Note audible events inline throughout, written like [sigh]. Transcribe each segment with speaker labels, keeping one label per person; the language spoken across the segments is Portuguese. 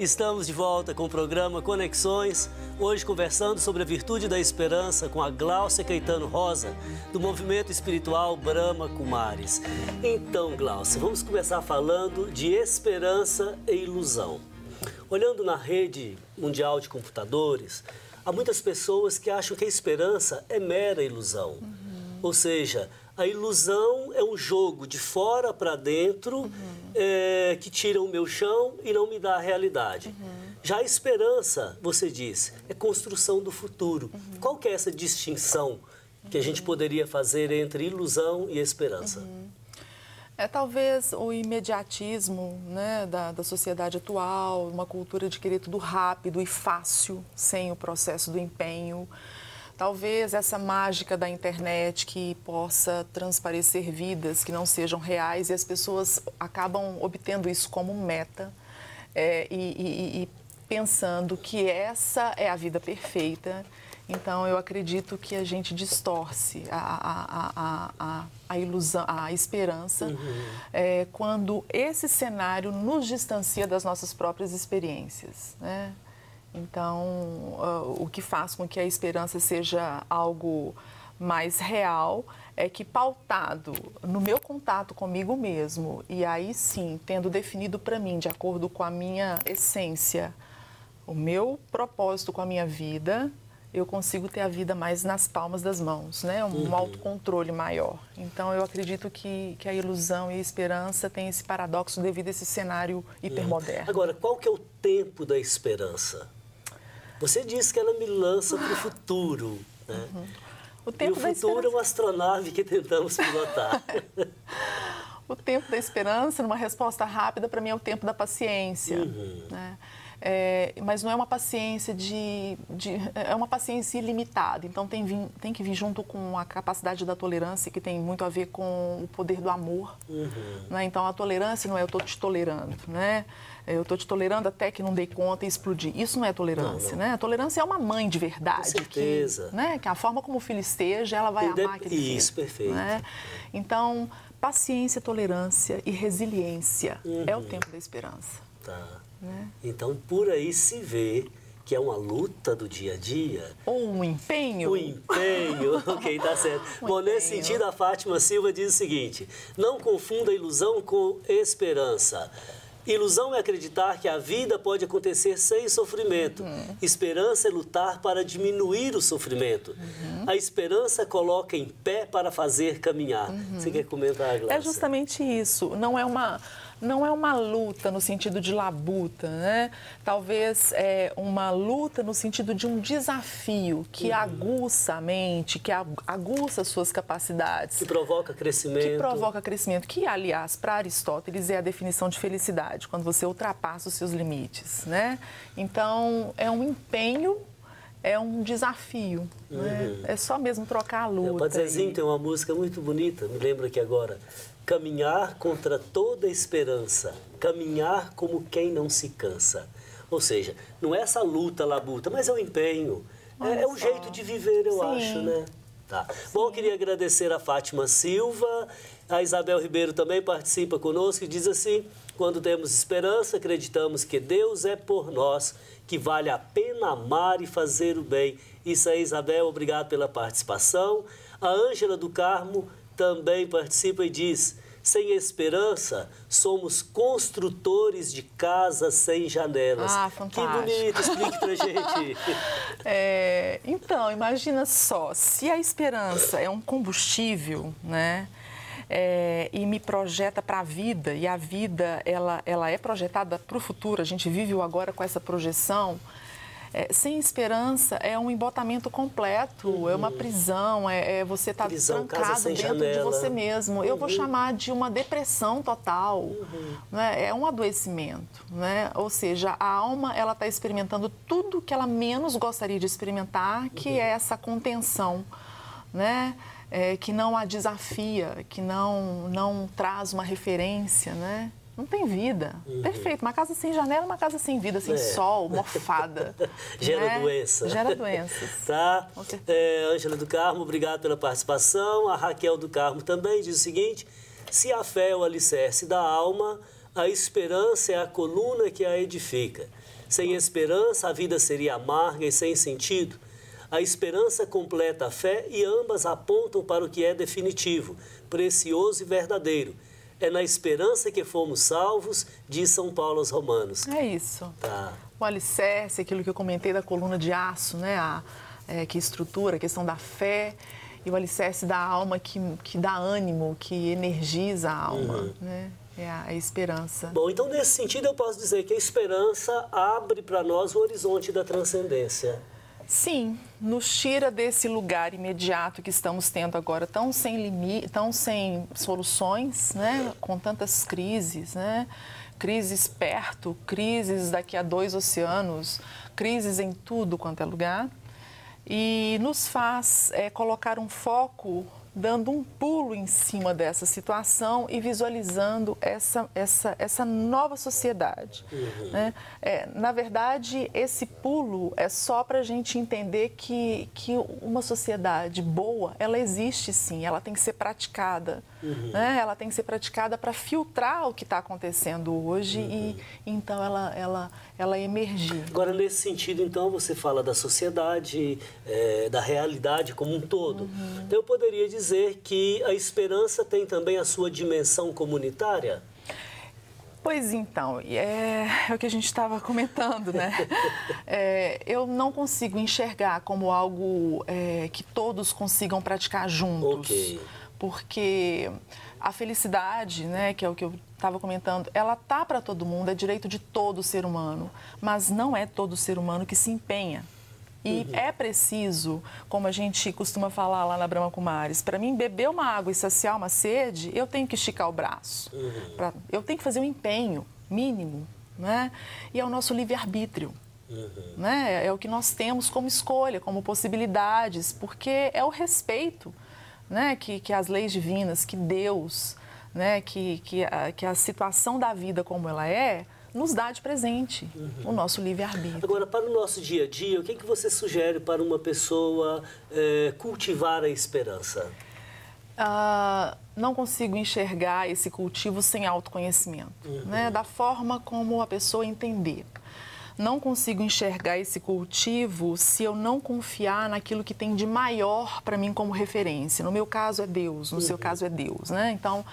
Speaker 1: Estamos de volta com o programa Conexões, hoje conversando sobre a virtude da esperança com a Gláucia Caetano Rosa, do movimento espiritual Brahma Kumaris. Então, Gláucia, vamos começar falando de esperança e ilusão. Olhando na rede mundial de computadores, há muitas pessoas que acham que a esperança é mera ilusão. Uhum. Ou seja, a ilusão é um jogo de fora para dentro uhum. é, que tira o meu chão e não me dá a realidade. Uhum. Já a esperança, você diz, é construção do futuro. Uhum. Qual que é essa distinção que a gente poderia fazer entre ilusão e esperança?
Speaker 2: É talvez o imediatismo né, da, da sociedade atual, uma cultura de querer tudo rápido e fácil, sem o processo do empenho. Talvez essa mágica da internet que possa transparecer vidas que não sejam reais e as pessoas acabam obtendo isso como meta é, e, e, e pensando que essa é a vida perfeita. Então, eu acredito que a gente distorce a, a, a, a, ilusão, a esperança, uhum. é, quando esse cenário nos distancia das nossas próprias experiências. Né? Então, uh, o que faz com que a esperança seja algo mais real é que pautado no meu contato comigo mesmo e aí sim, tendo definido para mim de acordo com a minha essência, o meu propósito com a minha vida, eu consigo ter a vida mais nas palmas das mãos, né? Um uhum. autocontrole maior. Então, eu acredito que, que a ilusão e a esperança têm esse paradoxo devido a esse cenário uhum. hipermoderno.
Speaker 1: Agora, qual que é o tempo da esperança? Você disse que ela me lança para o futuro, né? Uhum. O tempo e o futuro é uma astronave que tentamos pilotar. [laughs]
Speaker 2: o tempo da esperança, numa resposta rápida, para mim é o tempo da paciência. Uhum. Né? É, mas não é uma paciência de, de, é uma paciência ilimitada. Então tem, tem que vir junto com a capacidade da tolerância que tem muito a ver com o poder do amor. Uhum. Né? Então a tolerância não é eu estou te tolerando, né? Eu estou te tolerando até que não dei conta e explodir. Isso não é tolerância, não, não. né? A tolerância é uma mãe de verdade. Com
Speaker 1: certeza.
Speaker 2: Que, né? que a forma como o filho esteja, ela vai amar aquele
Speaker 1: Isso, filho, perfeito.
Speaker 2: Né? Então, paciência, tolerância e resiliência uhum. é o tempo da esperança.
Speaker 1: Tá. Né? Então, por aí se vê que é uma luta do dia a dia.
Speaker 2: Ou um empenho.
Speaker 1: Um empenho, [laughs] ok, tá certo. Um Bom, empenho. nesse sentido, a Fátima Silva diz o seguinte: não confunda ilusão com esperança. Ilusão é acreditar que a vida pode acontecer sem sofrimento. Uhum. Esperança é lutar para diminuir o sofrimento. Uhum. A esperança coloca em pé para fazer caminhar. Uhum. Você quer comentar, Glaucia?
Speaker 2: É justamente isso. Não é uma não é uma luta no sentido de labuta, né? Talvez é uma luta no sentido de um desafio que uhum. aguça a mente, que aguça as suas capacidades.
Speaker 1: Que provoca crescimento.
Speaker 2: Que provoca crescimento, que, aliás, para Aristóteles é a definição de felicidade, quando você ultrapassa os seus limites, né? Então, é um empenho é um desafio. Né? Uhum. Né? É só mesmo trocar a luta.
Speaker 1: O Zezinho tem uma música muito bonita, me lembro aqui agora caminhar contra toda esperança, caminhar como quem não se cansa. Ou seja, não é essa luta labuta, mas é o empenho. É, é, o jeito de viver, eu Sim. acho, né? Tá. Bom, eu queria agradecer a Fátima Silva, a Isabel Ribeiro também participa conosco e diz assim: quando temos esperança, acreditamos que Deus é por nós, que vale a pena amar e fazer o bem. Isso aí, Isabel, obrigado pela participação. A Ângela do Carmo também participa e diz: sem esperança, somos construtores de casas sem janelas.
Speaker 2: Ah, fantástico.
Speaker 1: Que bonito, explique pra gente. [laughs]
Speaker 2: É, então, imagina só, se a esperança é um combustível, né? É, e me projeta para a vida, e a vida ela, ela é projetada para o futuro, a gente vive o agora com essa projeção, é, sem esperança é um embotamento completo, uhum. é uma uhum. prisão, é, é você estar tá trancado dentro janela. de você mesmo. Uhum. Eu vou uhum. chamar de uma depressão total, uhum. né? é um adoecimento. Né? Ou seja, a alma ela está experimentando tudo que ela menos gostaria de experimentar, que uhum. é essa contenção. Né? É, que não a desafia, que não, não traz uma referência, né? Não tem vida. Uhum. Perfeito. Uma casa sem janela, uma casa sem vida, sem é. sol, mofada. [laughs]
Speaker 1: Gera né? doença.
Speaker 2: Gera doenças. [laughs]
Speaker 1: tá. É, Ângela do Carmo, obrigado pela participação. A Raquel do Carmo também diz o seguinte: se a fé é o alicerce da alma, a esperança é a coluna que a edifica. Sem esperança, a vida seria amarga e sem sentido. A esperança completa a fé e ambas apontam para o que é definitivo, precioso e verdadeiro. É na esperança que fomos salvos, diz São Paulo aos Romanos.
Speaker 2: É isso.
Speaker 1: Tá.
Speaker 2: O alicerce, aquilo que eu comentei da coluna de aço, né? A, é, que estrutura, a questão da fé e o alicerce da alma que, que dá ânimo, que energiza a alma, uhum. né? É a, a, esperança.
Speaker 1: Bom, então nesse sentido eu posso dizer que a esperança abre para nós o horizonte da transcendência.
Speaker 2: Sim, nos tira desse lugar imediato que estamos tendo agora, tão sem limite, tão sem soluções, né? Com tantas crises, né? Crises perto, crises daqui a dois oceanos, crises em tudo quanto é lugar. E nos faz é, colocar um foco dando um pulo em cima dessa situação e visualizando essa, essa, essa nova sociedade. Uhum. Né? É, na verdade, esse pulo é só para a gente entender que, que uma sociedade boa, ela existe sim, ela tem que ser praticada. Uhum. Né? Ela tem que ser praticada para filtrar o que está acontecendo hoje uhum. e então ela, ela, ela emergir.
Speaker 1: Agora, nesse sentido, então, você fala da sociedade, é, da realidade como um todo. Uhum. Então, eu poderia dizer que a esperança tem também a sua dimensão comunitária?
Speaker 2: Pois então, é, é o que a gente estava comentando, né? [laughs] É, eu não consigo enxergar como algo é, que todos consigam praticar juntos.
Speaker 1: Okay
Speaker 2: porque a felicidade, né, que é o que eu estava comentando, ela tá para todo mundo, é direito de todo ser humano, mas não é todo ser humano que se empenha. E uhum. é preciso, como a gente costuma falar lá na Brahma Kumaris, para mim beber uma água e saciar uma sede, eu tenho que esticar o braço. Uhum. Pra, eu tenho que fazer um empenho mínimo, né? E é o nosso livre-arbítrio. Uhum. Né? É o que nós temos como escolha, como possibilidades, porque é o respeito né, que, que as leis divinas, que Deus, né, que, que, a, que a situação da vida como ela é, nos dá de presente uhum. o nosso livre-arbítrio.
Speaker 1: Agora, para o nosso dia a dia, o que, que você sugere para uma pessoa é, cultivar a esperança?
Speaker 2: Uh, não consigo enxergar esse cultivo sem autoconhecimento, uhum. né? da forma como a pessoa entender não consigo enxergar esse cultivo se eu não confiar naquilo que tem de maior para mim como referência. No meu caso é Deus, no uhum. seu caso é Deus, né? Então,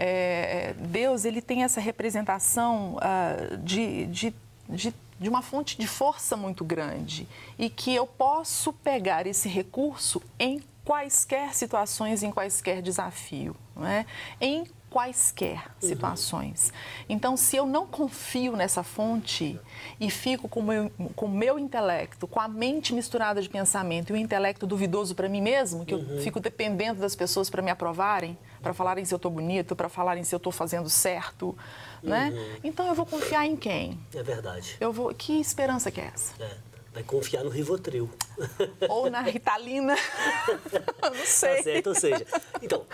Speaker 2: é, Deus ele tem essa representação uh, de, de, de de uma fonte de força muito grande e que eu posso pegar esse recurso em quaisquer situações, em quaisquer desafio, é? em quaisquer uhum. situações. Uhum. Então, se eu não confio nessa fonte e fico com o meu, com meu intelecto, com a mente misturada de pensamento e o intelecto duvidoso para mim mesmo, que uhum. eu fico dependendo das pessoas para me aprovarem, para falarem se eu estou bonito, para falarem se eu estou fazendo certo, né? Uhum. Então, eu vou confiar em quem?
Speaker 1: É verdade.
Speaker 2: Eu vou. Que esperança que é essa?
Speaker 1: É. Vai confiar no Rivotril. [laughs]
Speaker 2: Ou na Ritalina. [laughs] Não sei.
Speaker 1: Tá certo, ou seja, então,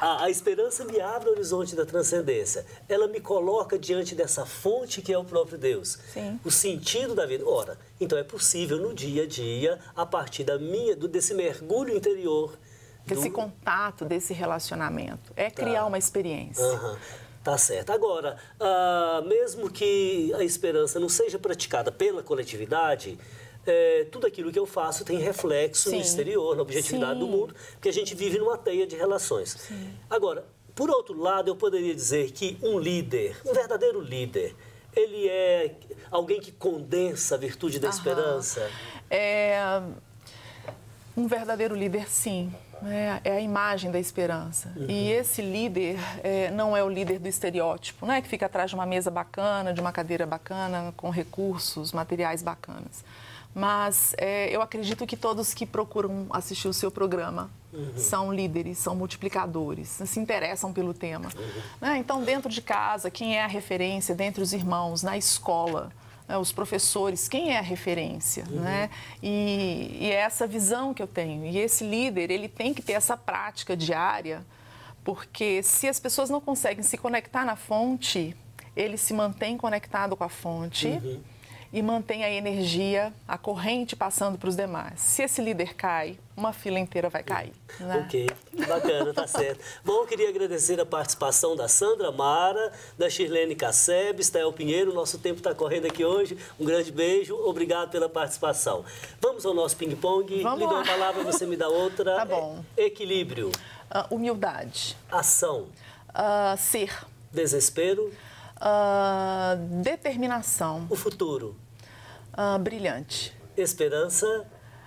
Speaker 1: a, a, esperança me abre o horizonte da transcendência. Ela me coloca diante dessa fonte que é o próprio Deus.
Speaker 2: Sim.
Speaker 1: O sentido da vida. Ora, então é possível no dia a dia, a partir da minha, do, desse mergulho interior.
Speaker 2: Desse do... contato, desse relacionamento. É criar tá. uma experiência.
Speaker 1: Uhum. Tá certo. Agora, ah, mesmo que a esperança não seja praticada pela coletividade, é, tudo aquilo que eu faço tem reflexo Sim. no exterior, na objetividade Sim. do mundo, porque a gente vive numa teia de relações. Sim. Agora, por outro lado, eu poderia dizer que um líder, um verdadeiro líder, ele é alguém que condensa a virtude da Aham. esperança?
Speaker 2: É, um verdadeiro líder, sim. É, é, a imagem da esperança. Uhum. E esse líder é, não é o líder do estereótipo, né? que fica atrás de uma mesa bacana, de uma cadeira bacana, com recursos, materiais bacanas mas é, eu acredito que todos que procuram assistir o seu programa uhum. são líderes, são multiplicadores, se interessam pelo tema. Uhum. Né? Então, dentro de casa, quem é a referência? Dentre os irmãos, na escola? Os professores, quem é a referência? Uhum. Né? E, e é essa visão que eu tenho. E esse líder, ele tem que ter essa prática diária, porque se as pessoas não conseguem se conectar na fonte, ele se mantém conectado com a fonte. Uhum e mantém a energia, a corrente passando para os demais. Se esse líder cai, uma fila inteira vai cair. Né?
Speaker 1: Ok, bacana, tá certo. Bom, eu queria agradecer a participação da Sandra Mara, da Shirlene Casseb, Stael Pinheiro. Nosso tempo está correndo aqui hoje. Um grande beijo, obrigado pela participação. Vamos ao nosso ping-pong. Me dá
Speaker 2: lá.
Speaker 1: uma palavra, você me dá outra.
Speaker 2: Tá bom.
Speaker 1: É, Equilíbrio,
Speaker 2: Ah, humildade,
Speaker 1: ação,
Speaker 2: Ah, ser,
Speaker 1: desespero,
Speaker 2: Ah, determinação,
Speaker 1: o futuro,
Speaker 2: Ah, brilhante,
Speaker 1: esperança.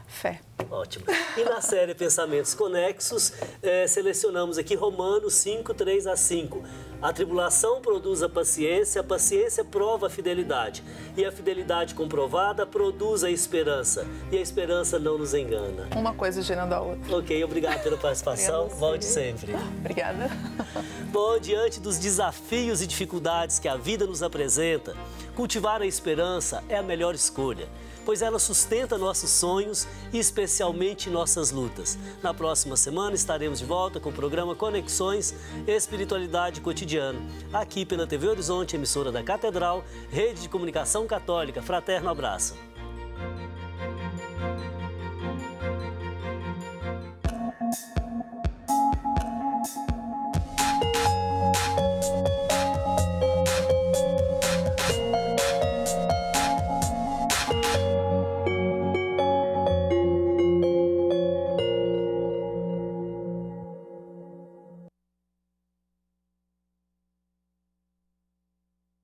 Speaker 2: fé.
Speaker 1: Ótimo. E na série Pensamentos Conexos, eh, selecionamos aqui Romanos 5, 3 a 5. A tribulação produz a paciência, a paciência prova a fidelidade. E a fidelidade comprovada produz a esperança. E a esperança não nos engana.
Speaker 2: Uma coisa gerando a outra.
Speaker 1: Ok, obrigado pela participação. Volte sempre.
Speaker 2: Obrigada.
Speaker 1: Bom, diante dos desafios e dificuldades que a vida nos apresenta, cultivar a esperança é a melhor escolha, pois ela sustenta nossos sonhos e especialmente nossas lutas. Na próxima semana estaremos de volta com o programa Conexões Espiritualidade Cotidiana, aqui pela TV Horizonte, emissora da Catedral, Rede de Comunicação Católica. Fraterno abraço.